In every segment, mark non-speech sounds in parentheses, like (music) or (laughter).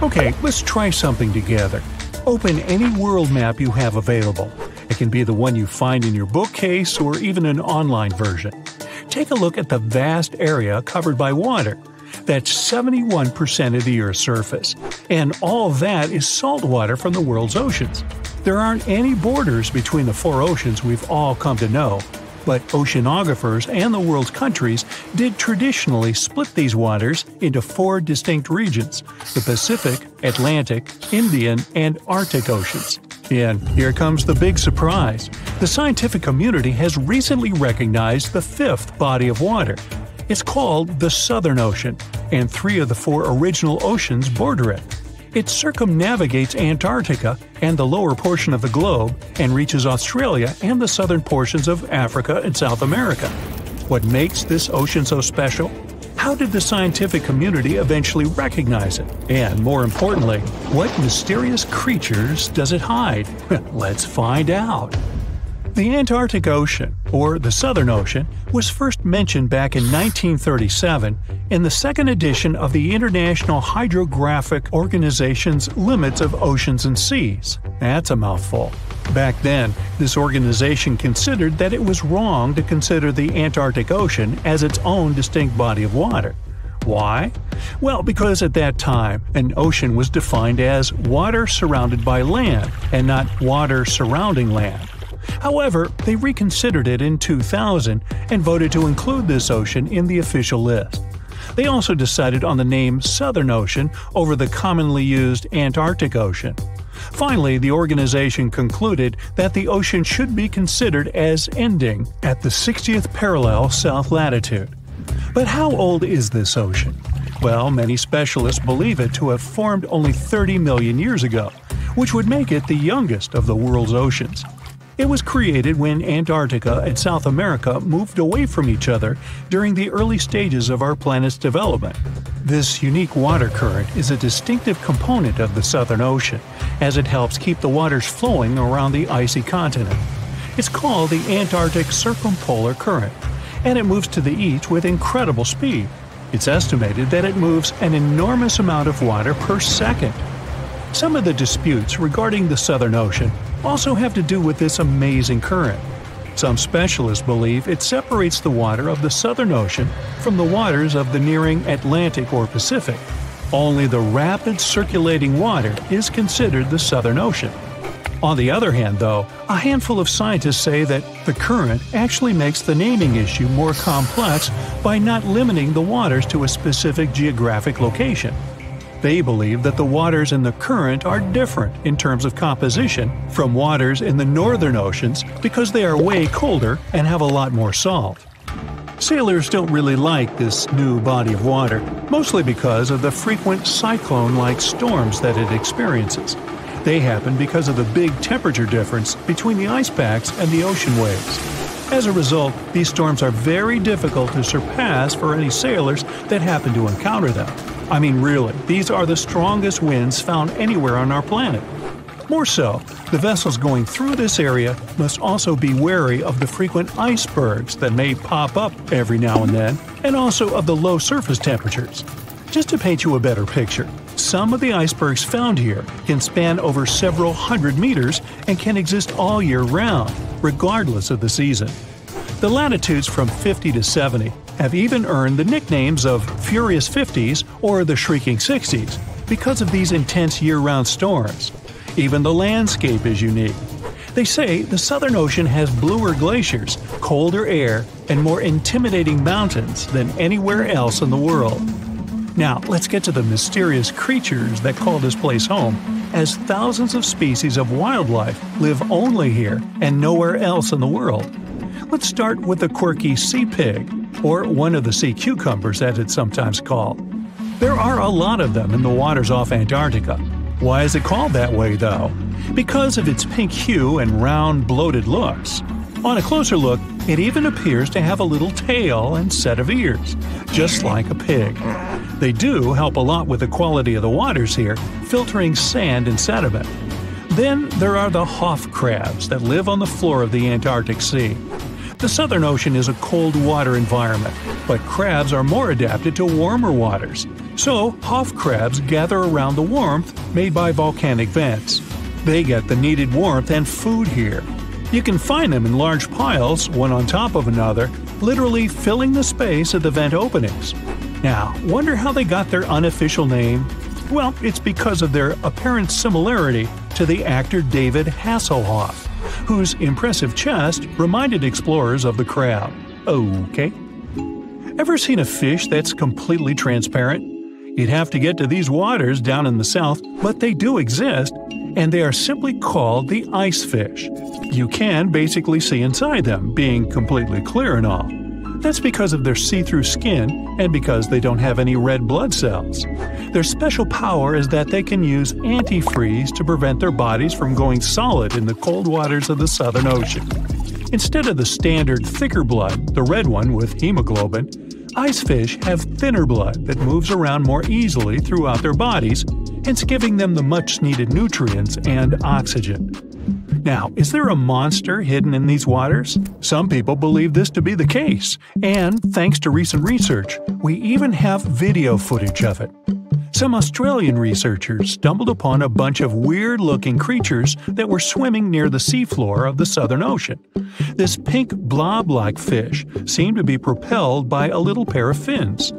Okay, let's try something together. Open any world map you have available. It can be the one you find in your bookcase or even an online version. Take a look at the vast area covered by water. That's 71% of the Earth's surface. And all that is salt water from the world's oceans. There aren't any borders between the four oceans we've all come to know, but oceanographers and the world's countries did traditionally split these waters into four distinct regions the Pacific, Atlantic, Indian, and Arctic Oceans. And here comes the big surprise the scientific community has recently recognized the fifth body of water. It's called the Southern Ocean, and three of the four original oceans border it. It circumnavigates Antarctica and the lower portion of the globe and reaches Australia and the southern portions of Africa and South America. What makes this ocean so special? How did the scientific community eventually recognize it? And more importantly, what mysterious creatures does it hide? (laughs) Let's find out. The Antarctic Ocean, or the Southern Ocean, was first mentioned back in 1937 in the second edition of the International Hydrographic Organization's Limits of Oceans and Seas. That's a mouthful. Back then, this organization considered that it was wrong to consider the Antarctic Ocean as its own distinct body of water. Why? Well, because at that time, an ocean was defined as water surrounded by land, and not water surrounding land. However, they reconsidered it in 2000 and voted to include this ocean in the official list. They also decided on the name Southern Ocean over the commonly used Antarctic Ocean. Finally, the organization concluded that the ocean should be considered as ending at the 60th parallel south latitude. But how old is this ocean? Well, many specialists believe it to have formed only 30 million years ago, which would make it the youngest of the world's oceans. It was created when Antarctica and South America moved away from each other during the early stages of our planet's development. This unique water current is a distinctive component of the Southern Ocean, as it helps keep the waters flowing around the icy continent. It's called the Antarctic Circumpolar Current, and it moves to the east with incredible speed. It's estimated that it moves an enormous amount of water per second. Some of the disputes regarding the Southern Ocean also have to do with this amazing current. Some specialists believe it separates the water of the Southern Ocean from the waters of the nearing Atlantic or Pacific. Only the rapid circulating water is considered the Southern Ocean. On the other hand, though, a handful of scientists say that the current actually makes the naming issue more complex by not limiting the waters to a specific geographic location. They believe that the waters in the current are different in terms of composition from waters in the northern oceans because they are way colder and have a lot more salt. Sailors don't really like this new body of water, mostly because of the frequent cyclone like storms that it experiences. They happen because of the big temperature difference between the ice packs and the ocean waves. As a result, these storms are very difficult to surpass for any sailors that happen to encounter them. I mean, really, these are the strongest winds found anywhere on our planet. More so, the vessels going through this area must also be wary of the frequent icebergs that may pop up every now and then, and also of the low surface temperatures. Just to paint you a better picture, some of the icebergs found here can span over several hundred meters and can exist all year round, regardless of the season. The latitudes from 50 to 70 have even earned the nicknames of Furious 50s or the Shrieking 60s because of these intense year round storms. Even the landscape is unique. They say the Southern Ocean has bluer glaciers, colder air, and more intimidating mountains than anywhere else in the world. Now, let's get to the mysterious creatures that call this place home, as thousands of species of wildlife live only here and nowhere else in the world. Let's start with the quirky sea pig, or one of the sea cucumbers as it's sometimes called. There are a lot of them in the waters off Antarctica. Why is it called that way, though? Because of its pink hue and round, bloated looks. On a closer look, it even appears to have a little tail and set of ears, just like a pig. They do help a lot with the quality of the waters here, filtering sand and sediment. Then there are the Hoff crabs that live on the floor of the Antarctic Sea. The Southern Ocean is a cold water environment, but crabs are more adapted to warmer waters. So, Hoff crabs gather around the warmth made by volcanic vents. They get the needed warmth and food here. You can find them in large piles, one on top of another, literally filling the space of the vent openings. Now, wonder how they got their unofficial name? Well, it's because of their apparent similarity to the actor David Hasselhoff, whose impressive chest reminded explorers of the crab. Okay. Ever seen a fish that's completely transparent? You'd have to get to these waters down in the south, but they do exist, and they are simply called the ice fish. You can basically see inside them, being completely clear and all. That's because of their see through skin and because they don't have any red blood cells. Their special power is that they can use antifreeze to prevent their bodies from going solid in the cold waters of the Southern Ocean. Instead of the standard thicker blood, the red one with hemoglobin, ice fish have thinner blood that moves around more easily throughout their bodies, hence giving them the much needed nutrients and oxygen. Now, is there a monster hidden in these waters? Some people believe this to be the case, and thanks to recent research, we even have video footage of it. Some Australian researchers stumbled upon a bunch of weird looking creatures that were swimming near the seafloor of the Southern Ocean. This pink blob like fish seemed to be propelled by a little pair of fins.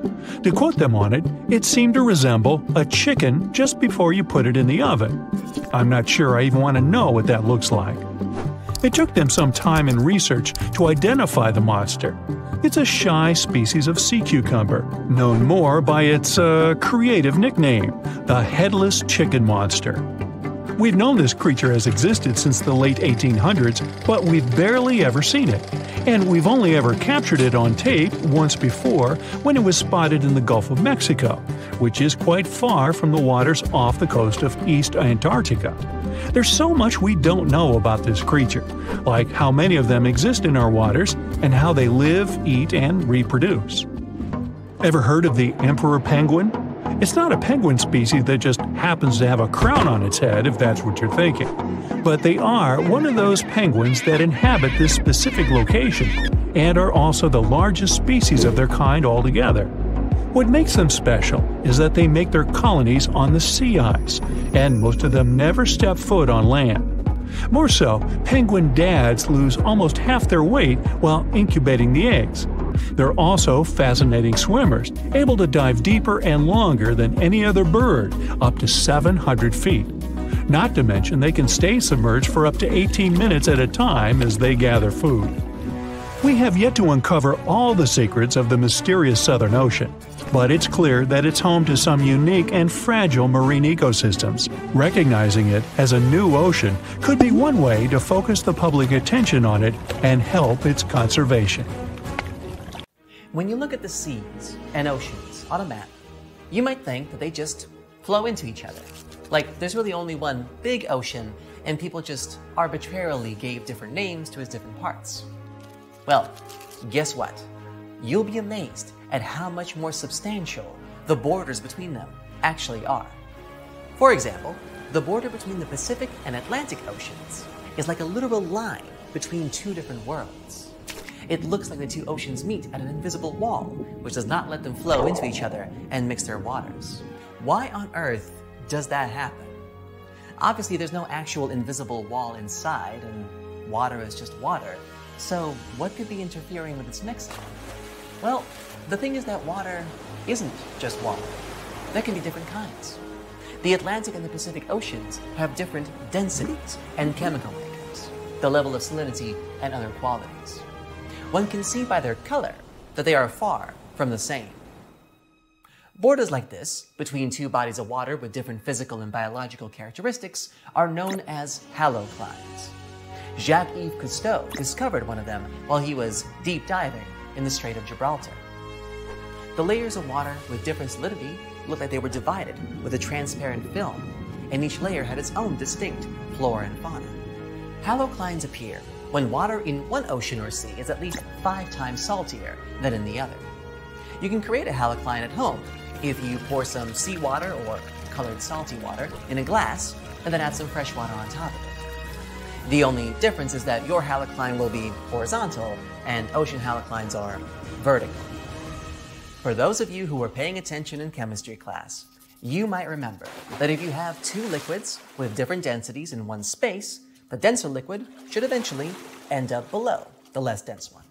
To quote them on it, it seemed to resemble a chicken just before you put it in the oven. I'm not sure I even want to know what that looks like. It took them some time and research to identify the monster. It's a shy species of sea cucumber, known more by its uh, creative nickname, the headless chicken monster. We've known this creature has existed since the late 1800s, but we've barely ever seen it. And we've only ever captured it on tape once before when it was spotted in the Gulf of Mexico, which is quite far from the waters off the coast of East Antarctica. There's so much we don't know about this creature, like how many of them exist in our waters and how they live, eat, and reproduce. Ever heard of the emperor penguin? It's not a penguin species that just happens to have a crown on its head, if that's what you're thinking. But they are one of those penguins that inhabit this specific location and are also the largest species of their kind altogether. What makes them special is that they make their colonies on the sea ice, and most of them never step foot on land. More so, penguin dads lose almost half their weight while incubating the eggs. They're also fascinating swimmers, able to dive deeper and longer than any other bird, up to 700 feet. Not to mention, they can stay submerged for up to 18 minutes at a time as they gather food. We have yet to uncover all the secrets of the mysterious Southern Ocean, but it's clear that it's home to some unique and fragile marine ecosystems. Recognizing it as a new ocean could be one way to focus the public attention on it and help its conservation. When you look at the seas and oceans on a map, you might think that they just flow into each other. Like there's really only one big ocean and people just arbitrarily gave different names to its different parts. Well, guess what? You'll be amazed at how much more substantial the borders between them actually are. For example, the border between the Pacific and Atlantic Oceans is like a literal line between two different worlds. It looks like the two oceans meet at an invisible wall, which does not let them flow into each other and mix their waters. Why on earth does that happen? Obviously, there's no actual invisible wall inside, and water is just water. So, what could be interfering with its mixing? Well, the thing is that water isn't just water. There can be different kinds. The Atlantic and the Pacific Oceans have different densities and chemical makeups, the level of salinity, and other qualities one can see by their color that they are far from the same. Borders like this, between two bodies of water with different physical and biological characteristics, are known as haloclines. Jacques-Yves Cousteau discovered one of them while he was deep diving in the Strait of Gibraltar. The layers of water with different salinity looked like they were divided with a transparent film, and each layer had its own distinct flora and fauna. Haloclines appear when water in one ocean or sea is at least five times saltier than in the other. You can create a halocline at home if you pour some seawater or colored salty water in a glass and then add some fresh water on top of it. The only difference is that your halocline will be horizontal and ocean haloclines are vertical. For those of you who were paying attention in chemistry class, you might remember that if you have two liquids with different densities in one space, the denser liquid should eventually end up below the less dense one.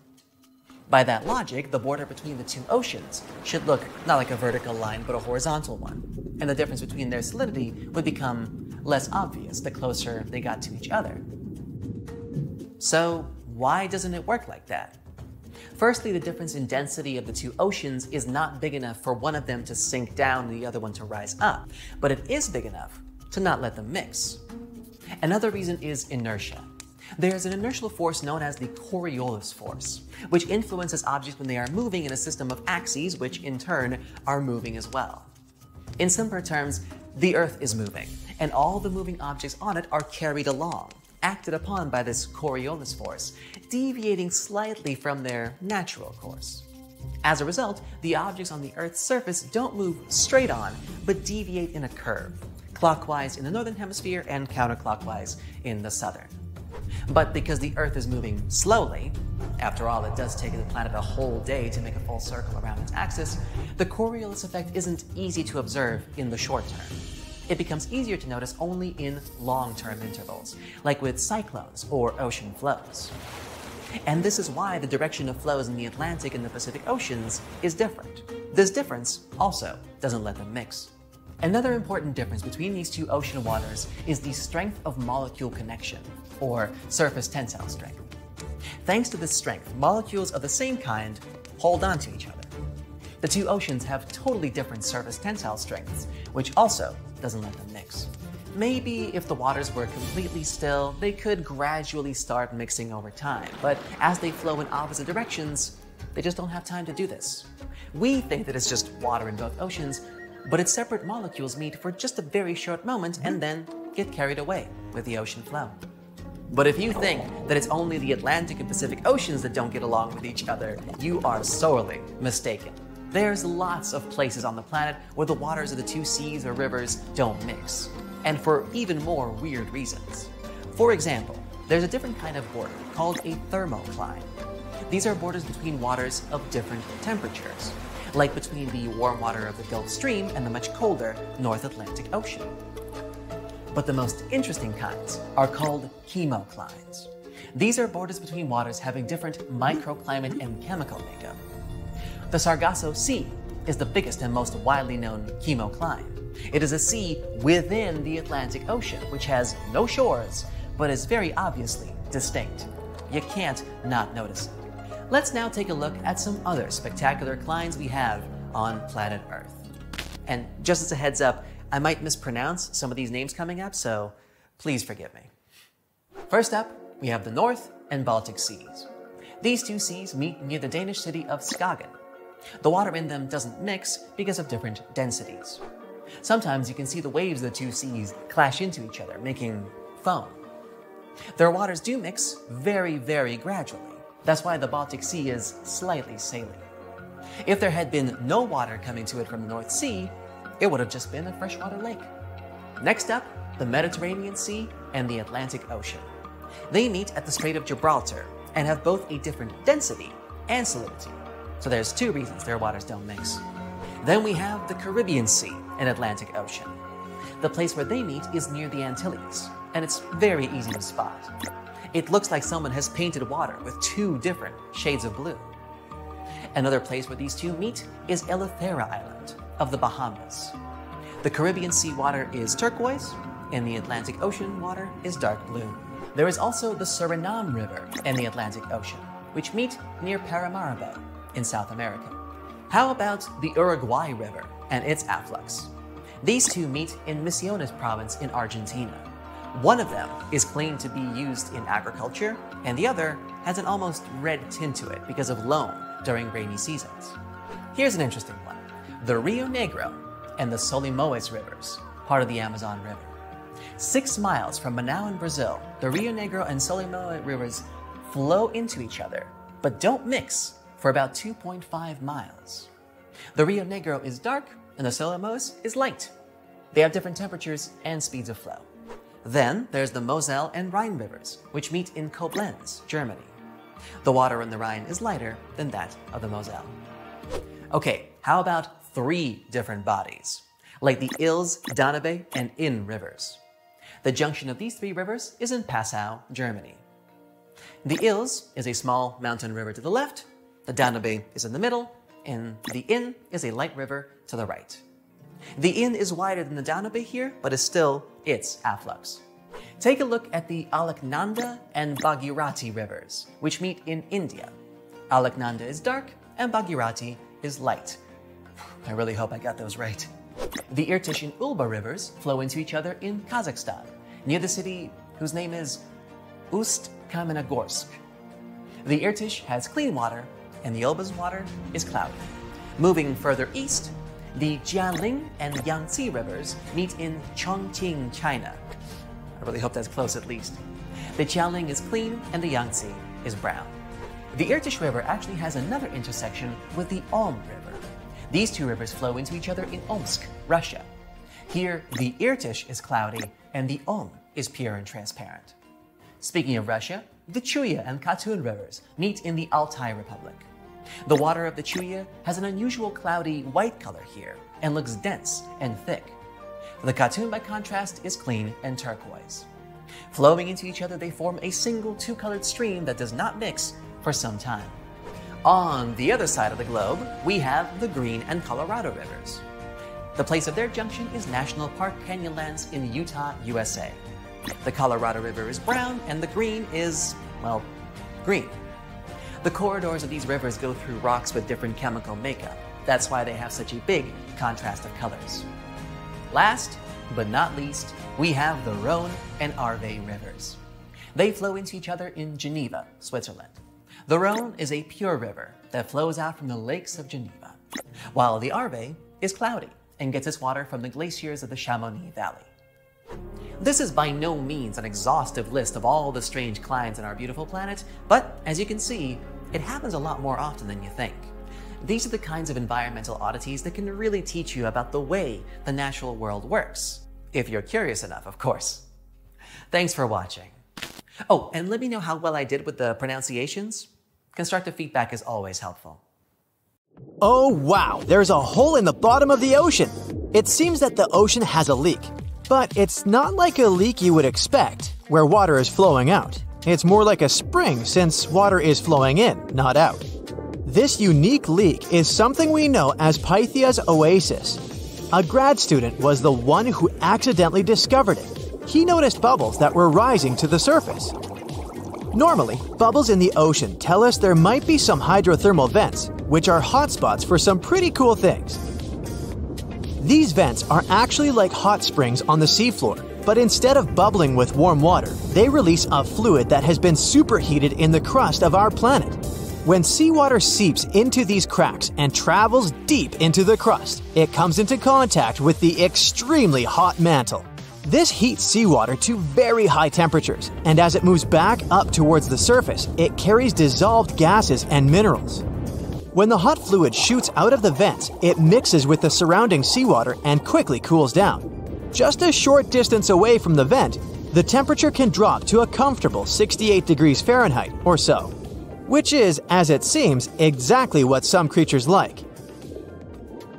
By that logic, the border between the two oceans should look not like a vertical line, but a horizontal one. And the difference between their solidity would become less obvious the closer they got to each other. So, why doesn't it work like that? Firstly, the difference in density of the two oceans is not big enough for one of them to sink down and the other one to rise up, but it is big enough to not let them mix. Another reason is inertia. There's an inertial force known as the Coriolis force, which influences objects when they are moving in a system of axes, which in turn are moving as well. In simpler terms, the Earth is moving, and all the moving objects on it are carried along, acted upon by this Coriolis force, deviating slightly from their natural course. As a result, the objects on the Earth's surface don't move straight on, but deviate in a curve, clockwise in the northern hemisphere and counterclockwise in the southern. But because the Earth is moving slowly, after all, it does take the planet a whole day to make a full circle around its axis, the Coriolis effect isn't easy to observe in the short term. It becomes easier to notice only in long term intervals, like with cyclones or ocean flows. And this is why the direction of flows in the Atlantic and the Pacific Oceans is different. This difference also doesn't let them mix. Another important difference between these two ocean waters is the strength of molecule connection, or surface tensile strength. Thanks to this strength, molecules of the same kind hold on to each other. The two oceans have totally different surface tensile strengths, which also doesn't let them mix. Maybe if the waters were completely still, they could gradually start mixing over time, but as they flow in opposite directions, they just don't have time to do this. We think that it's just water in both oceans, but its separate molecules meet for just a very short moment and hmm. then get carried away with the ocean flow. But if you think that it's only the Atlantic and Pacific Oceans that don't get along with each other, you are sorely mistaken. There's lots of places on the planet where the waters of the two seas or rivers don't mix, and for even more weird reasons. For example, there's a different kind of border called a thermocline. These are borders between waters of different temperatures like between the warm water of the Gulf Stream and the much colder North Atlantic Ocean. But the most interesting kinds are called chemoclines. These are borders between waters having different microclimate and chemical makeup. The Sargasso Sea is the biggest and most widely known chemocline. It is a sea within the Atlantic Ocean, which has no shores, but is very obviously distinct. You can't not notice it. Let's now take a look at some other spectacular clines we have on planet Earth. And just as a heads up, I might mispronounce some of these names coming up, so please forgive me. First up, we have the North and Baltic Seas. These two seas meet near the Danish city of Skagen. The water in them doesn't mix because of different densities. Sometimes you can see the waves of the two seas clash into each other, making foam. Their waters do mix very, very gradually. That's why the Baltic Sea is slightly saline. If there had been no water coming to it from the North Sea, it would have just been a freshwater lake. Next up, the Mediterranean Sea and the Atlantic Ocean. They meet at the Strait of Gibraltar and have both a different density and salinity. So there's two reasons their waters don't mix. Then we have the Caribbean Sea and Atlantic Ocean. The place where they meet is near the Antilles, and it's very easy to spot. It looks like someone has painted water with two different shades of blue. Another place where these two meet is Eleuthera Island of the Bahamas. The Caribbean Sea water is turquoise, and the Atlantic Ocean water is dark blue. There is also the Suriname River and the Atlantic Ocean, which meet near Paramaribo in South America. How about the Uruguay River and its afflux? These two meet in Misiones province in Argentina. One of them is claimed to be used in agriculture, and the other has an almost red tint to it because of loam during rainy seasons. Here's an interesting one the Rio Negro and the Solimões rivers, part of the Amazon River. Six miles from Manaus in Brazil, the Rio Negro and Solimões rivers flow into each other, but don't mix for about 2.5 miles. The Rio Negro is dark and the Solimões is light. They have different temperatures and speeds of flow. Then there's the Moselle and Rhine rivers, which meet in Koblenz, Germany. The water in the Rhine is lighter than that of the Moselle. Okay, How about three different bodies, like the Ilz, Danube, and Inn rivers? The junction of these three rivers is in Passau, Germany. The Ilz is a small mountain river to the left, the Danube is in the middle, and the Inn is a light river to the right. The Inn is wider than the Danube here, but is still its afflux. Take a look at the Alaknanda and Bhagirathi rivers, which meet in India. Alaknanda is dark and Bhagirathi is light. I really hope I got those right. The Irtysh and Ulba rivers flow into each other in Kazakhstan, near the city whose name is Ust Kamenogorsk. The Irtysh has clean water, and the Ulba's water is cloudy. Moving further east, the Jialing and Yangtze rivers meet in Chongqing, China. I really hope that's close at least. The Jialing is clean and the Yangtze is brown. The Irtysh River actually has another intersection with the Om River. These two rivers flow into each other in Omsk, Russia. Here, the Irtysh is cloudy and the Om is pure and transparent. Speaking of Russia, the Chuya and Katun rivers meet in the Altai Republic. The water of the Chuya has an unusual cloudy white color here and looks dense and thick. The Katun, by contrast, is clean and turquoise. Flowing into each other, they form a single two colored stream that does not mix for some time. On the other side of the globe, we have the Green and Colorado rivers. The place of their junction is National Park Canyonlands in Utah, USA. The Colorado River is brown and the green is, well, green. The corridors of these rivers go through rocks with different chemical makeup. That's why they have such a big contrast of colors. Last, but not least, we have the Rhone and Arve rivers. They flow into each other in Geneva, Switzerland. The Rhone is a pure river that flows out from the lakes of Geneva, while the Arve is cloudy and gets its water from the glaciers of the Chamonix Valley. This is by no means an exhaustive list of all the strange clines on our beautiful planet, but as you can see, it happens a lot more often than you think. These are the kinds of environmental oddities that can really teach you about the way the natural world works. If you're curious enough, of course. Thanks for watching. Oh, and let me know how well I did with the pronunciations. Constructive feedback is always helpful. Oh wow, there's a hole in the bottom of the ocean. It seems that the ocean has a leak. But it's not like a leak you would expect, where water is flowing out. It's more like a spring since water is flowing in, not out. This unique leak is something we know as Pythia's oasis. A grad student was the one who accidentally discovered it. He noticed bubbles that were rising to the surface. Normally, bubbles in the ocean tell us there might be some hydrothermal vents, which are hotspots for some pretty cool things. These vents are actually like hot springs on the seafloor, but instead of bubbling with warm water, they release a fluid that has been superheated in the crust of our planet. When seawater seeps into these cracks and travels deep into the crust, it comes into contact with the extremely hot mantle. This heats seawater to very high temperatures, and as it moves back up towards the surface, it carries dissolved gases and minerals. When the hot fluid shoots out of the vents, it mixes with the surrounding seawater and quickly cools down. Just a short distance away from the vent, the temperature can drop to a comfortable 68 degrees Fahrenheit or so, which is, as it seems, exactly what some creatures like.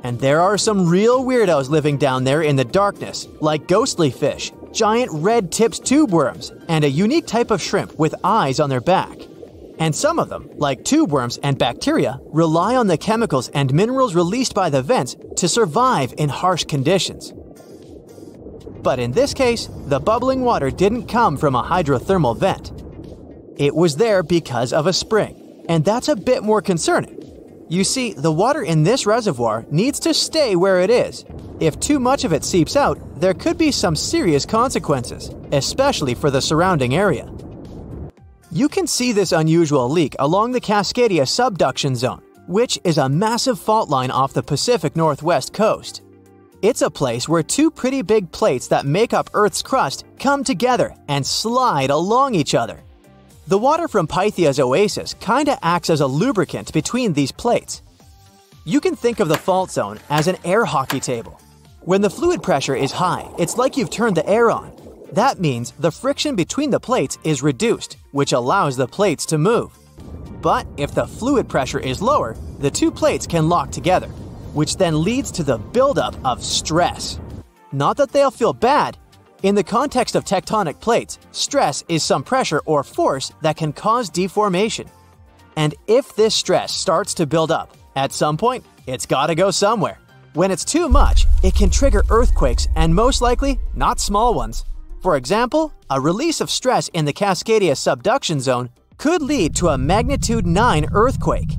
And there are some real weirdos living down there in the darkness, like ghostly fish, giant red tipped tube worms, and a unique type of shrimp with eyes on their back. And some of them, like tube worms and bacteria, rely on the chemicals and minerals released by the vents to survive in harsh conditions. But in this case, the bubbling water didn't come from a hydrothermal vent. It was there because of a spring, and that's a bit more concerning. You see, the water in this reservoir needs to stay where it is. If too much of it seeps out, there could be some serious consequences, especially for the surrounding area. You can see this unusual leak along the Cascadia subduction zone, which is a massive fault line off the Pacific Northwest coast. It's a place where two pretty big plates that make up Earth's crust come together and slide along each other. The water from Pythia's oasis kinda acts as a lubricant between these plates. You can think of the fault zone as an air hockey table. When the fluid pressure is high, it's like you've turned the air on, that means the friction between the plates is reduced, which allows the plates to move. But if the fluid pressure is lower, the two plates can lock together. which then leads to the buildup of stress. Not that they'll feel bad. In the context of tectonic plates, stress is some pressure or force that can cause deformation. And if this stress starts to build up, at some point, it's gotta go somewhere. When it's too much, it can trigger earthquakes and most likely not small ones. For example, a release of stress in the Cascadia subduction zone could lead to a magnitude 9 earthquake.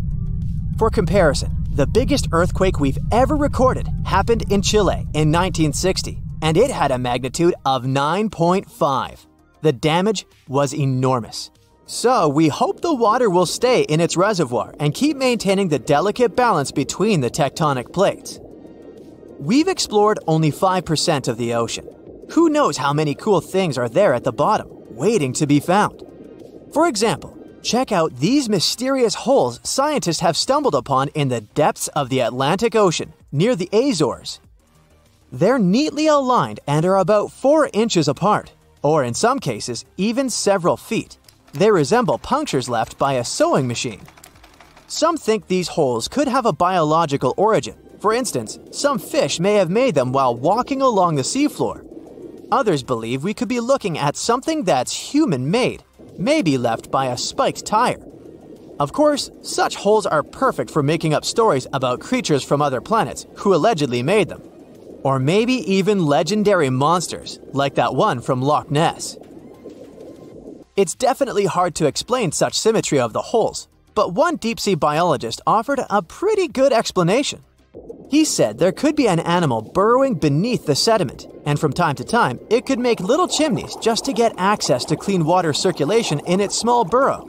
For comparison, the biggest earthquake we've ever recorded happened in Chile in 1960, and it had a magnitude of 9.5. The damage was enormous. So, we hope the water will stay in its reservoir and keep maintaining the delicate balance between the tectonic plates. We've explored only 5% of the ocean. Who knows how many cool things are there at the bottom, waiting to be found? For example, check out these mysterious holes scientists have stumbled upon in the depths of the Atlantic Ocean, near the Azores. They're neatly aligned and are about 4 inches apart, or in some cases, even several feet. They resemble punctures left by a sewing machine. Some think these holes could have a biological origin, for instance, some fish may have made them while walking along the seafloor. Others believe we could be looking at something that's human made, maybe left by a spiked tire. Of course, such holes are perfect for making up stories about creatures from other planets who allegedly made them. Or maybe even legendary monsters, like that one from Loch Ness. It's definitely hard to explain such symmetry of the holes, but one deep sea biologist offered a pretty good explanation. He said there could be an animal burrowing beneath the sediment, and from time to time, it could make little chimneys just to get access to clean water circulation in its small burrow.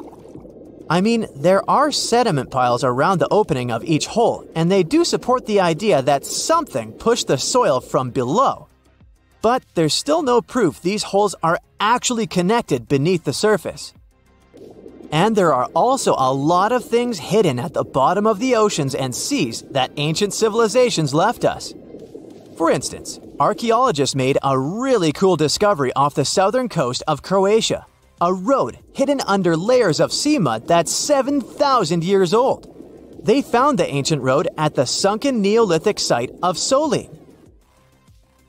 I mean, there are sediment piles around the opening of each hole, and they do support the idea that something pushed the soil from below. But there's still no proof these holes are actually connected beneath the surface. And there are also a lot of things hidden at the bottom of the oceans and seas that ancient civilizations left us. For instance, archaeologists made a really cool discovery off the southern coast of Croatia a road hidden under layers of sea mud that's 7,000 years old. They found the ancient road at the sunken Neolithic site of Solin.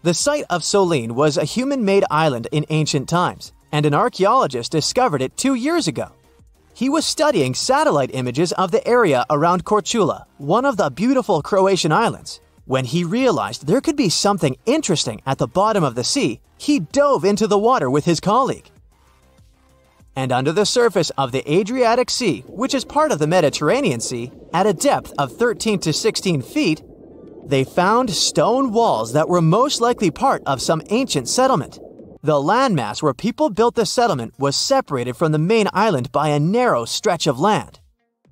The site of Solin was a human made island in ancient times, and an archaeologist discovered it two years ago. He was studying satellite images of the area around Korčula, one of the beautiful Croatian islands. When he realized there could be something interesting at the bottom of the sea, he dove into the water with his colleague. And under the surface of the Adriatic Sea, which is part of the Mediterranean Sea, at a depth of 13 to 16 feet, they found stone walls that were most likely part of some ancient settlement. The landmass where people built the settlement was separated from the main island by a narrow stretch of land.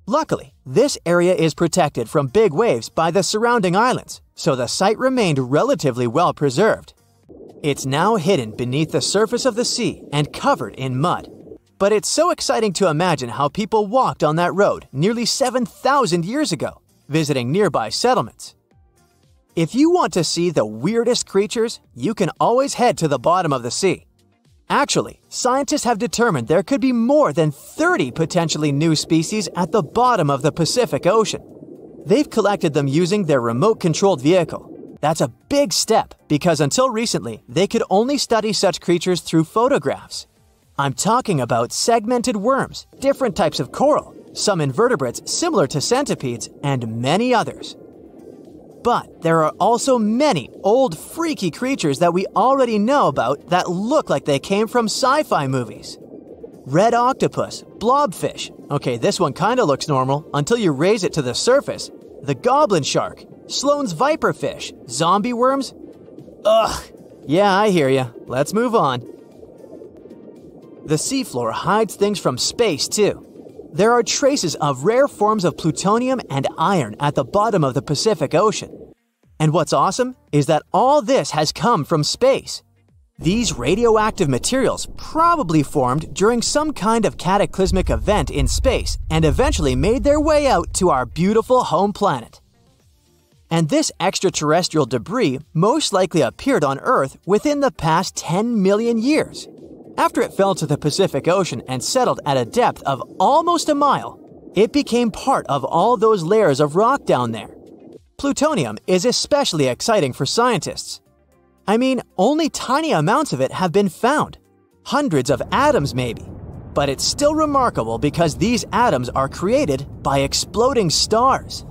Luckily, this area is protected from big waves by the surrounding islands, so the site remained relatively well preserved. It's now hidden beneath the surface of the sea and covered in mud. But it's so exciting to imagine how people walked on that road nearly 7,000 years ago, visiting nearby settlements. If you want to see the weirdest creatures, you can always head to the bottom of the sea. Actually, scientists have determined there could be more than 30 potentially new species at the bottom of the Pacific Ocean. They've collected them using their remote controlled vehicle. That's a big step because until recently, they could only study such creatures through photographs. I'm talking about segmented worms, different types of coral, some invertebrates similar to centipedes, and many others. But there are also many old freaky creatures that we already know about that look like they came from sci fi movies. Red octopus, blobfish. Okay, this one kinda looks normal until you raise it to the surface. The goblin shark, Sloane's viperfish, zombie worms. Ugh. Yeah, I hear ya. Let's move on. The seafloor hides things from space, too. There are traces of rare forms of plutonium and iron at the bottom of the Pacific Ocean. And what's awesome is that all this has come from space. These radioactive materials probably formed during some kind of cataclysmic event in space and eventually made their way out to our beautiful home planet. And this extraterrestrial debris most likely appeared on Earth within the past 10 million years. After it fell to the Pacific Ocean and settled at a depth of almost a mile, it became part of all those layers of rock down there. plutonium is especially exciting for scientists. I mean, only tiny amounts of it have been found. Hundreds of atoms, maybe. But it's still remarkable because these atoms are created by exploding stars.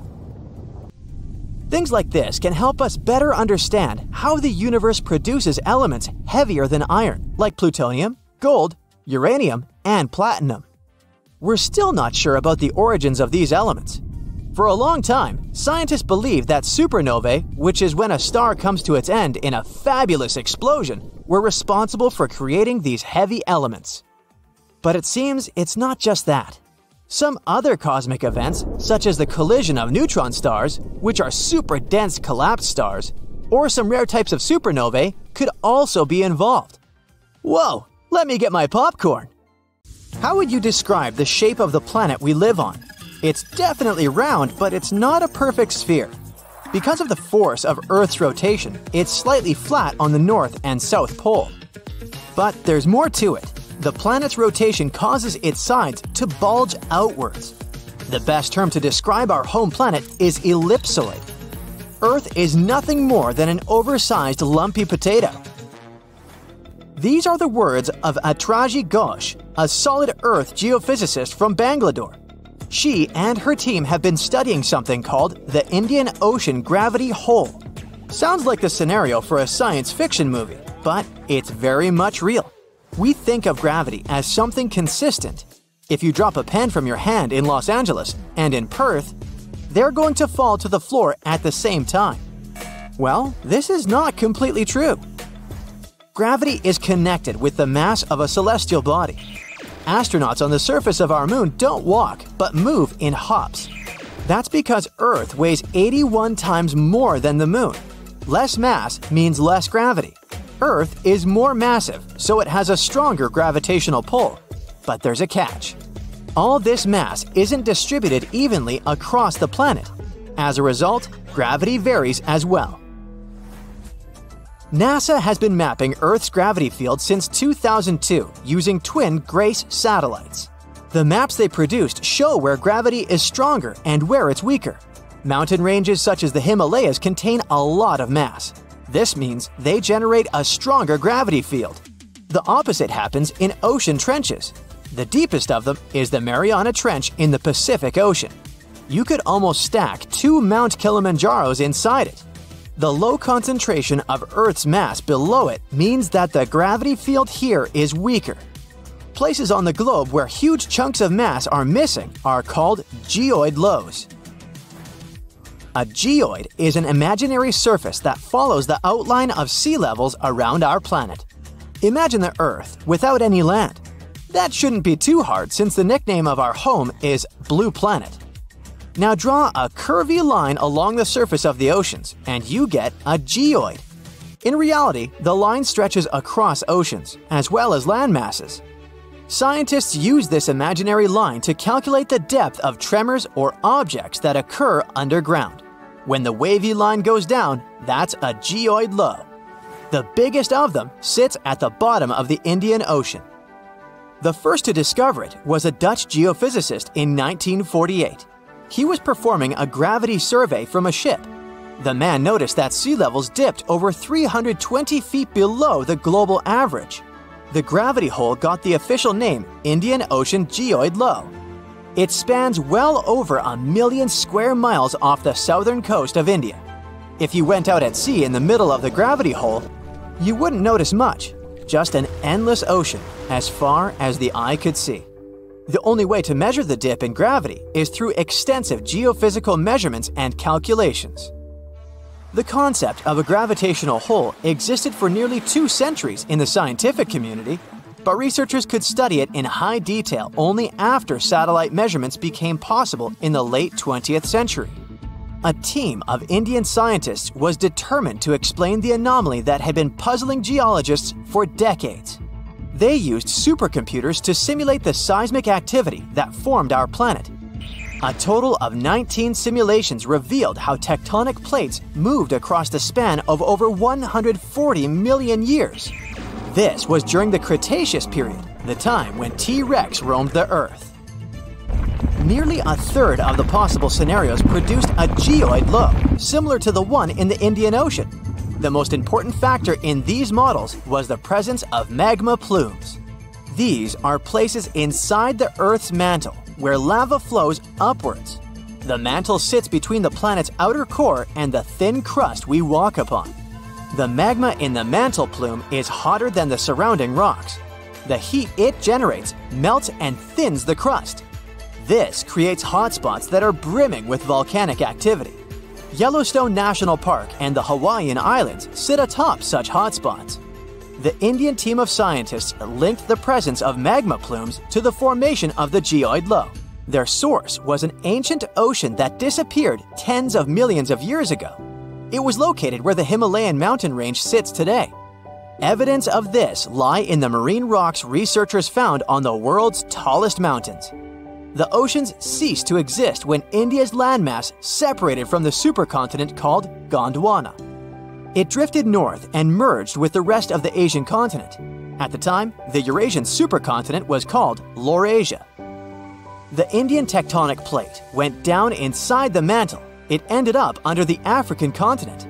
Things like this can help us better understand how the universe produces elements heavier than iron, like plutonium, gold, uranium, and platinum. We're still not sure about the origins of these elements. For a long time, scientists believed that supernovae, which is when a star comes to its end in a fabulous explosion, were responsible for creating these heavy elements. But it seems it's not just that. Some other cosmic events, such as the collision of neutron stars, which are super dense collapsed stars, or some rare types of supernovae, could also be involved. Whoa, let me get my popcorn! How would you describe the shape of the planet we live on? It's definitely round, but it's not a perfect sphere. Because of the force of Earth's rotation, it's slightly flat on the north and south pole. But there's more to it. The planet's rotation causes its sides to bulge outwards. The best term to describe our home planet is ellipsoid. Earth is nothing more than an oversized lumpy potato. These are the words of Attreyee Ghosh, a solid Earth geophysicist from Bangalore. She and her team have been studying something called the Indian Ocean Gravity Hole. Sounds like the scenario for a science fiction movie, but it's very much real. We think of gravity as something consistent. If you drop a pen from your hand in Los Angeles and in Perth, they're going to fall to the floor at the same time. Well, this is not completely true. Gravity is connected with the mass of a celestial body. Astronauts on the surface of our moon don't walk, but move in hops. That's because Earth weighs 81 times more than the moon. Less mass means less gravity. Earth is more massive, so it has a stronger gravitational pull. But there's a catch. All this mass isn't distributed evenly across the planet. As a result, gravity varies as well. NASA has been mapping Earth's gravity field since 2002 using twin GRACE satellites. The maps they produced show where gravity is stronger and where it's weaker. Mountain ranges such as the Himalayas contain a lot of mass. This means they generate a stronger gravity field. The opposite happens in ocean trenches. The deepest of them is the Mariana Trench in the Pacific Ocean. You could almost stack two Mount Kilimanjaros inside it. The low concentration of Earth's mass below it means that the gravity field here is weaker. Places on the globe where huge chunks of mass are missing are called geoid lows. A geoid is an imaginary surface that follows the outline of sea levels around our planet. Imagine the Earth without any land. That shouldn't be too hard since the nickname of our home is Blue Planet. Now draw a curvy line along the surface of the oceans, and you get a geoid. In reality, the line stretches across oceans, as well as land masses. Scientists use this imaginary line to calculate the depth of tremors or objects that occur underground. When the wavy line goes down, that's a geoid low. The biggest of them sits at the bottom of the Indian Ocean. The first to discover it was a Dutch geophysicist in 1948 he was performing a gravity survey from a ship. The man noticed that sea levels dipped over 320 feet below the global average. The gravity hole got the official name Indian Ocean Geoid Low. It spans well over a million square miles off the southern coast of India. If you went out at sea in the middle of the gravity hole, you wouldn't notice much, just an endless ocean as far as the eye could see. The only way to measure the dip in gravity is through extensive geophysical measurements and calculations. The concept of a gravitational hole existed for nearly two centuries in the scientific community, but researchers could study it in high detail only after satellite measurements became possible in the late 20th century. A team of Indian scientists was determined to explain the anomaly that had been puzzling geologists for decades. They used supercomputers to simulate the seismic activity that formed our planet. A total of 19 simulations revealed how tectonic plates moved across the span of over 140 million years. This was during the Cretaceous period, the time when T. rex roamed the Earth. Nearly a third of the possible scenarios produced a geoid low, similar to the one in the Indian Ocean. The most important factor in these models was the presence of magma plumes. These are places inside the Earth's mantle where lava flows upwards. The mantle sits between the planet's outer core and the thin crust we walk upon. The magma in the mantle plume is hotter than the surrounding rocks. The heat it generates melts and thins the crust. This creates hotspots that are brimming with volcanic activity. Yellowstone National Park and the Hawaiian Islands sit atop such hotspots. The Indian team of scientists linked the presence of magma plumes to the formation of the geoid low. Their source was an ancient ocean that disappeared tens of millions of years ago. It was located where the Himalayan mountain range sits today. Evidence of this lie in the marine rocks researchers found on the world's tallest mountains. The oceans ceased to exist when India's landmass separated from the supercontinent called Gondwana. It drifted north and merged with the rest of the Asian continent. At the time, the Eurasian supercontinent was called Laurasia. The Indian tectonic plate went down inside the mantle. It ended up under the African continent.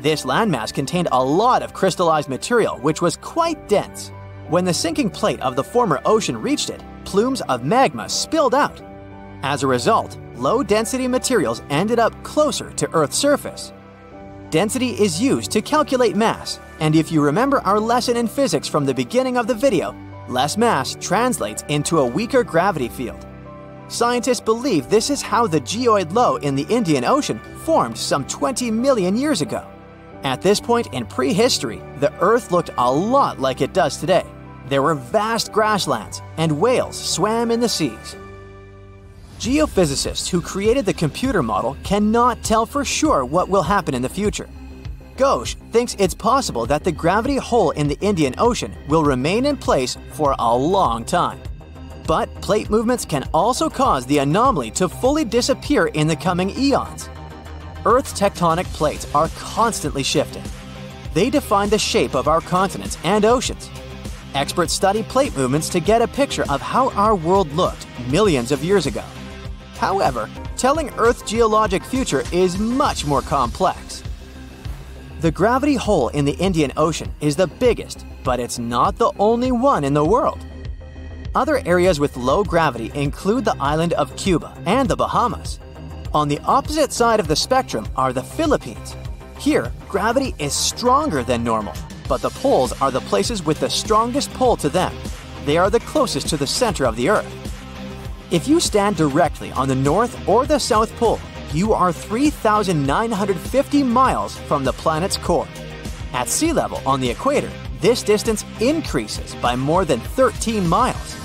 This landmass contained a lot of crystallized material, which was quite dense. When the sinking plate of the former ocean reached it, plumes of magma spilled out. As a result, low density materials ended up closer to Earth's surface. Density is used to calculate mass, and if you remember our lesson in physics from the beginning of the video, less mass translates into a weaker gravity field. Scientists believe this is how the geoid low in the Indian Ocean formed some 20 million years ago. At this point in prehistory, the Earth looked a lot like it does today. There were vast grasslands, and whales swam in the seas. Geophysicists who created the computer model cannot tell for sure what will happen in the future. Ghosh thinks it's possible that the gravity hole in the Indian Ocean will remain in place for a long time. But plate movements can also cause the anomaly to fully disappear in the coming eons. Earth's tectonic plates are constantly shifting. They define the shape of our continents and oceans, Experts study plate movements to get a picture of how our world looked millions of years ago. However, telling Earth's geologic future is much more complex. The gravity hole in the Indian Ocean is the biggest, but it's not the only one in the world. Other areas with low gravity include the island of Cuba and the Bahamas. On the opposite side of the spectrum are the Philippines. Here, gravity is stronger than normal, but the poles are the places with the strongest pull to them. They are the closest to the center of the Earth. If you stand directly on the North or the South Pole, you are 3,950 miles from the planet's core. At sea level on the equator, this distance increases by more than 13 miles.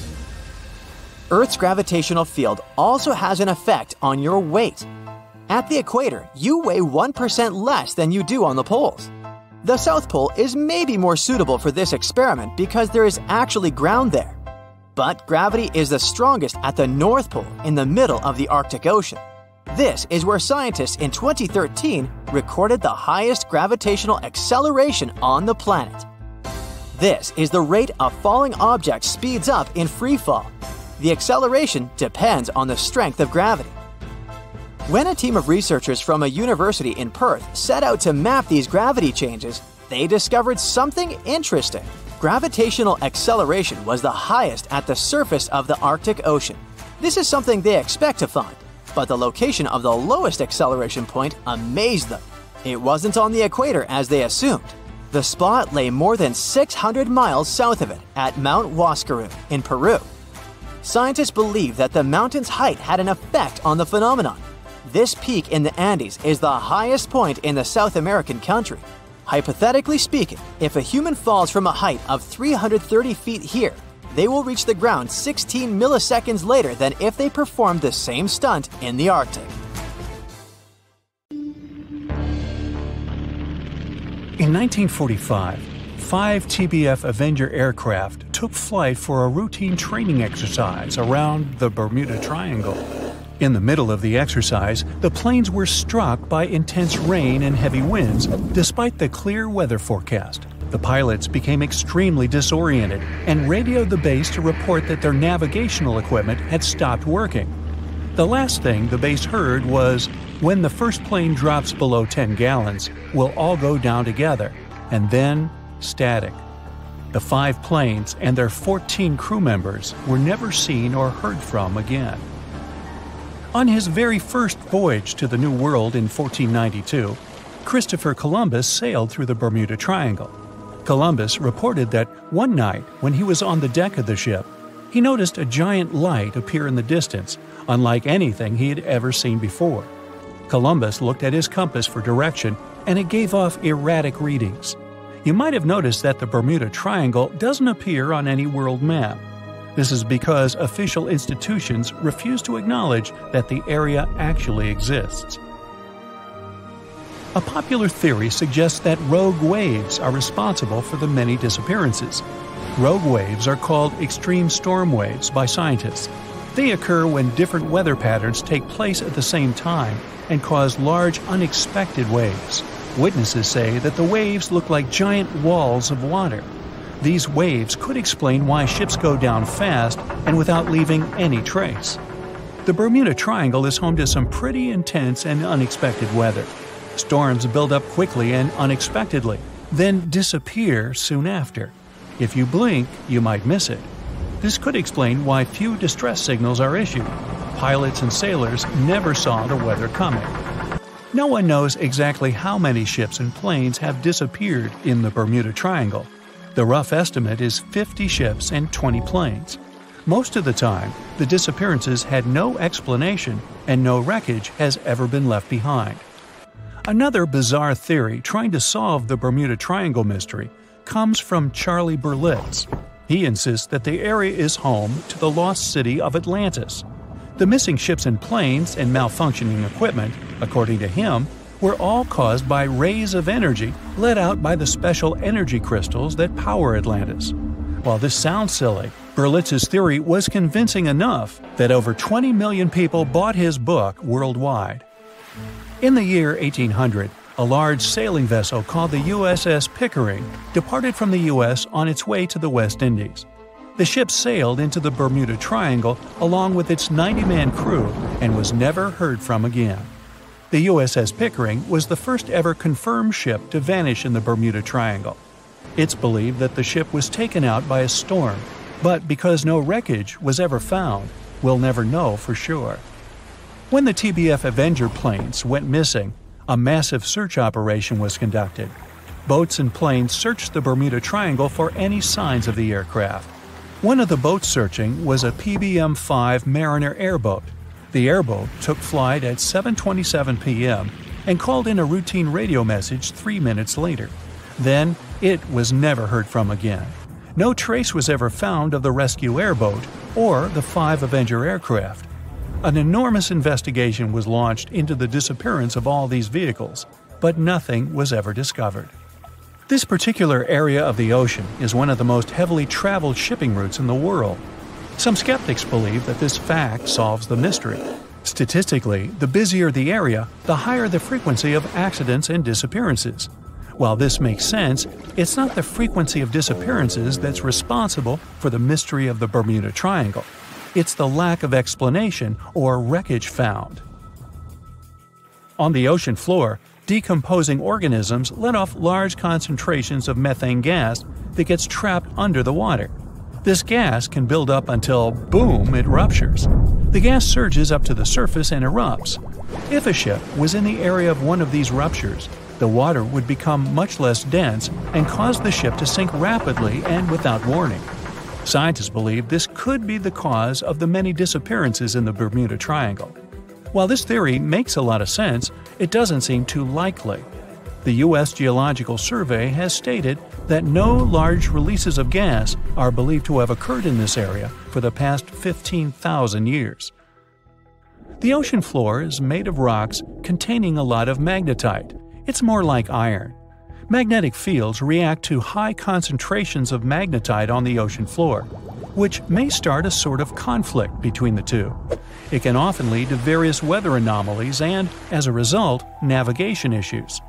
Earth's gravitational field also has an effect on your weight. At the equator, you weigh 1% less than you do on the poles. The South Pole is maybe more suitable for this experiment because there is actually ground there. But gravity is the strongest at the North Pole in the middle of the Arctic Ocean. This is where scientists in 2013 recorded the highest gravitational acceleration on the planet. This is the rate a falling object speeds up in free fall. The acceleration depends on the strength of gravity. When a team of researchers from a university in Perth set out to map these gravity changes, they discovered something interesting. Gravitational acceleration was the highest at the surface of the Arctic Ocean. This is something they expect to find, but the location of the lowest acceleration point amazed them. It wasn't on the equator as they assumed. The spot lay more than 600 miles south of it at Mount Huascarán in Peru. Scientists believe that the mountain's height had an effect on the phenomenon this peak in the Andes is the highest point in the South American country. Hypothetically speaking, if a human falls from a height of 330 feet here, they will reach the ground 16 milliseconds later than if they performed the same stunt in the Arctic. In 1945, five TBF Avenger aircraft took flight for a routine training exercise around the Bermuda Triangle. In the middle of the exercise, the planes were struck by intense rain and heavy winds, despite the clear weather forecast. The pilots became extremely disoriented and radioed the base to report that their navigational equipment had stopped working. The last thing the base heard was, when the first plane drops below 10 gallons, we'll all go down together, and then static. The five planes and their 14 crew members were never seen or heard from again. On his very first voyage to the New World in 1492, Christopher Columbus sailed through the Bermuda Triangle. Columbus reported that one night, when he was on the deck of the ship, he noticed a giant light appear in the distance, unlike anything he had ever seen before. Columbus looked at his compass for direction, and it gave off erratic readings. You might have noticed that the Bermuda Triangle doesn't appear on any world map. This is because official institutions refuse to acknowledge that the area actually exists. A popular theory suggests that rogue waves are responsible for the many disappearances. Rogue waves are called extreme storm waves by scientists. They occur when different weather patterns take place at the same time and cause large, unexpected waves. Witnesses say that the waves look like giant walls of water. These waves could explain why ships go down fast and without leaving any trace. The Bermuda Triangle is home to some pretty intense and unexpected weather. Storms build up quickly and unexpectedly, then disappear soon after. If you blink, you might miss it. This could explain why few distress signals are issued. Pilots and sailors never saw the weather coming. No one knows exactly how many ships and planes have disappeared in the Bermuda Triangle. The rough estimate is 50 ships and 20 planes. Most of the time, the disappearances had no explanation and no wreckage has ever been left behind. Another bizarre theory trying to solve the Bermuda Triangle mystery comes from Charlie Berlitz. He insists that the area is home to the lost city of Atlantis. The missing ships and planes and malfunctioning equipment, according to him, were all caused by rays of energy let out by the special energy crystals that power Atlantis. While this sounds silly, Berlitz's theory was convincing enough that over 20 million people bought his book worldwide. In the year 1800, a large sailing vessel called the USS Pickering departed from the U.S. on its way to the West Indies. The ship sailed into the Bermuda Triangle along with its 90 man crew and was never heard from again. The USS Pickering was the first ever confirmed ship to vanish in the Bermuda Triangle. It's believed that the ship was taken out by a storm, but because no wreckage was ever found, we'll never know for sure. When the TBF Avenger planes went missing, a massive search operation was conducted. Boats and planes searched the Bermuda Triangle for any signs of the aircraft. One of the boats searching was a PBM 5 Mariner airboat. The airboat took flight at 7:27 p.m. and called in a routine radio message 3 minutes later. Then it was never heard from again. No trace was ever found of the rescue airboat or the 5 Avenger aircraft. An enormous investigation was launched into the disappearance of all these vehicles, but nothing was ever discovered. This particular area of the ocean is one of the most heavily traveled shipping routes in the world. Some skeptics believe that this fact solves the mystery. Statistically, the busier the area, the higher the frequency of accidents and disappearances. While this makes sense, it's not the frequency of disappearances that's responsible for the mystery of the Bermuda Triangle. It's the lack of explanation or wreckage found. On the ocean floor, decomposing organisms let off large concentrations of methane gas that gets trapped under the water. This gas can build up until, boom, it ruptures. The gas surges up to the surface and erupts. If a ship was in the area of one of these ruptures, the water would become much less dense and cause the ship to sink rapidly and without warning. Scientists believe this could be the cause of the many disappearances in the Bermuda Triangle. While this theory makes a lot of sense, it doesn't seem too likely. The U.S. Geological Survey has stated that no large releases of gas are believed to have occurred in this area for the past 15,000 years. The ocean floor is made of rocks containing a lot of magnetite. It's more like iron. Magnetic fields react to high concentrations of magnetite on the ocean floor, which may start a sort of conflict between the two. It can often lead to various weather anomalies and, as a result, navigation issues.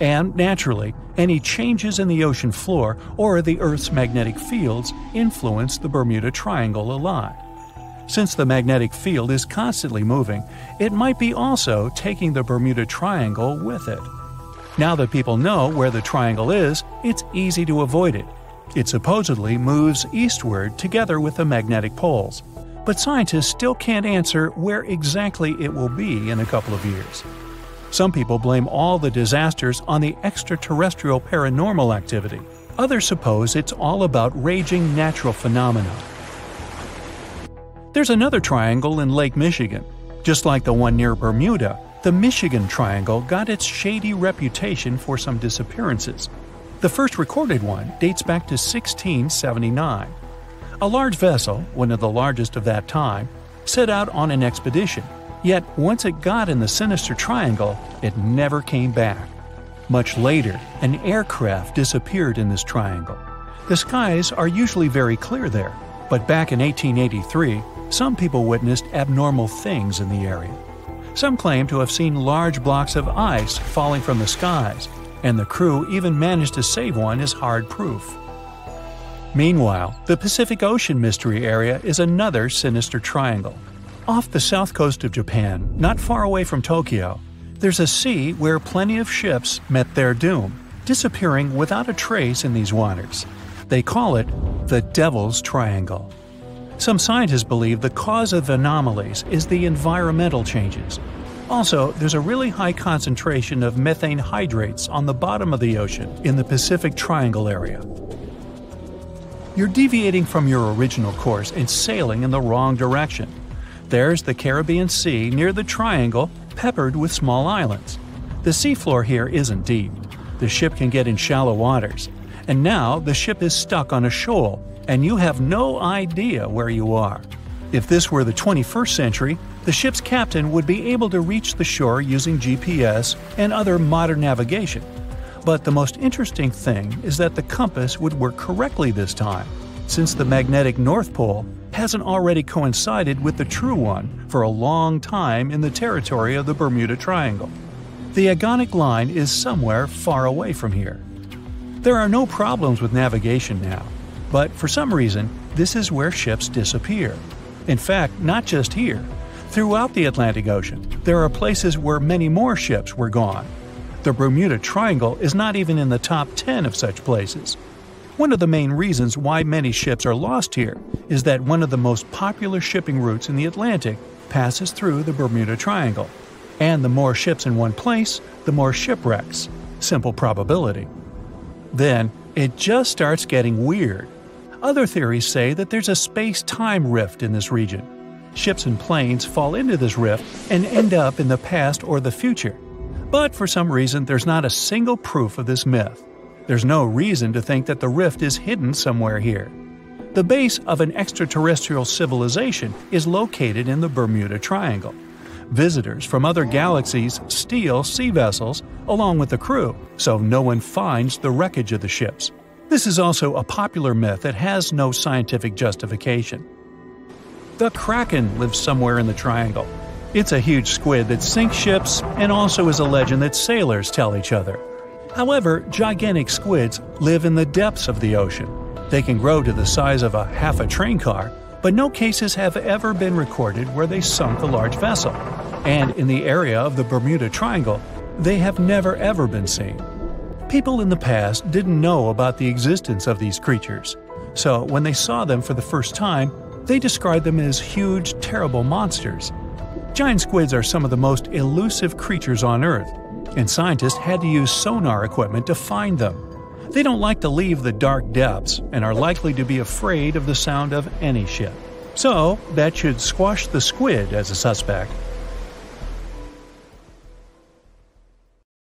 And naturally, any changes in the ocean floor or the Earth's magnetic fields influence the Bermuda Triangle a lot. Since the magnetic field is constantly moving, it might be also taking the Bermuda Triangle with it. Now that people know where the triangle is, it's easy to avoid it. It supposedly moves eastward together with the magnetic poles. But scientists still can't answer where exactly it will be in a couple of years. Some people blame all the disasters on the extraterrestrial paranormal activity. Others suppose it's all about raging natural phenomena. There's another triangle in Lake Michigan. Just like the one near Bermuda, the Michigan Triangle got its shady reputation for some disappearances. The first recorded one dates back to 1679. A large vessel, one of the largest of that time, set out on an expedition, yet once it got in the sinister triangle, it never came back. Much later, an aircraft disappeared in this triangle. The skies are usually very clear there, but back in 1883, some people witnessed abnormal things in the area. Some claim to have seen large blocks of ice falling from the skies, and the crew even managed to save one as hard proof. Meanwhile, the Pacific Ocean Mystery Area is another sinister triangle. Off the south coast of Japan, not far away from Tokyo, there's a sea where plenty of ships met their doom, disappearing without a trace in these waters. They call it the Devil's Triangle. Some scientists believe the cause of anomalies is the environmental changes. Also, there's a really high concentration of methane hydrates on the bottom of the ocean in the Pacific Triangle area. You're deviating from your original course and sailing in the wrong direction. There's the Caribbean Sea near the triangle, peppered with small islands. The seafloor here isn't deep. The ship can get in shallow waters. And now the ship is stuck on a shoal, and you have no idea where you are. If this were the 21st century, the ship's captain would be able to reach the shore using GPS and other modern navigation. But the most interesting thing is that the compass would work correctly this time, since the magnetic North Pole hasn't already coincided with the true one for a long time in the territory of the Bermuda Triangle. The agonic line is somewhere far away from here. There are no problems with navigation now, but for some reason, this is where ships disappear. In fact, not just here. Throughout the Atlantic Ocean, there are places where many more ships were gone. The Bermuda Triangle is not even in the top 10 of such places. One of the main reasons why many ships are lost here is that one of the most popular shipping routes in the Atlantic passes through the Bermuda Triangle. And the more ships in one place, the more shipwrecks. Simple probability. Then, it just starts getting weird. Other theories say that there's a space time rift in this region. Ships and planes fall into this rift and end up in the past or the future. But for some reason, there's not a single proof of this myth. There's no reason to think that the rift is hidden somewhere here. The base of an extraterrestrial civilization is located in the Bermuda Triangle. Visitors from other galaxies steal sea vessels along with the crew, so no one finds the wreckage of the ships. This is also a popular myth that has no scientific justification. The Kraken lives somewhere in the triangle. It's a huge squid that sinks ships and also is a legend that sailors tell each other. However, gigantic squids live in the depths of the ocean. They can grow to the size of a half a train car, but no cases have ever been recorded where they sunk a large vessel. And in the area of the Bermuda Triangle, they have never ever been seen. People in the past didn't know about the existence of these creatures, so when they saw them for the first time, they described them as huge, terrible monsters. Giant squids are some of the most elusive creatures on Earth, and scientists had to use sonar equipment to find them. They don't like to leave the dark depths and are likely to be afraid of the sound of any ship. So, that should squash the squid as a suspect.